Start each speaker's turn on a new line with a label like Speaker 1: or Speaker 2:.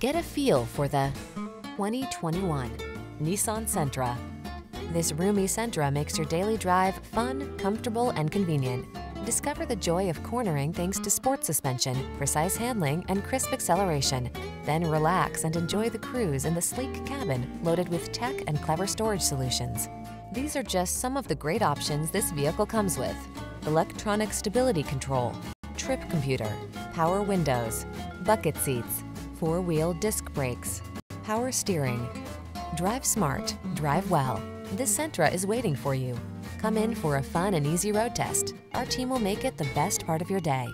Speaker 1: Get a feel for the 2021 Nissan Sentra. This roomy Sentra makes your daily drive fun, comfortable, and convenient. Discover the joy of cornering thanks to sport suspension, precise handling, and crisp acceleration. Then relax and enjoy the cruise in the sleek cabin loaded with tech and clever storage solutions. These are just some of the great options this vehicle comes with. Electronic stability control, trip computer, power windows, bucket seats, four-wheel disc brakes, power steering. Drive smart, drive well. This Sentra is waiting for you. Come in for a fun and easy road test. Our team will make it the best part of your day.